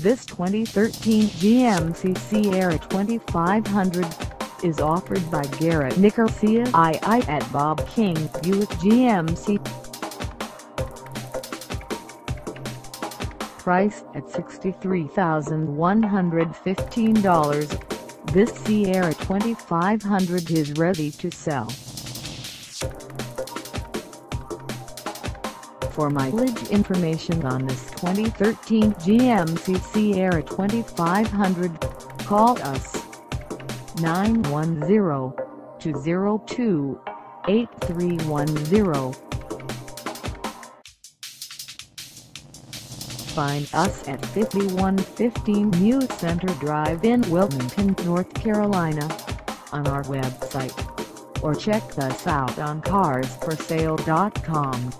This 2013 GMC Sierra 2500 is offered by Gary Nicosia II at Bob King Buick GMC. Price at $63,115, this Sierra 2500 is ready to sell. For mileage information on this 2013 GMC Sierra 2500, call us 910-202-8310. Find us at 5115 New Centre Drive in Wilmington, North Carolina, on our website, or check us out on carsforsale.com.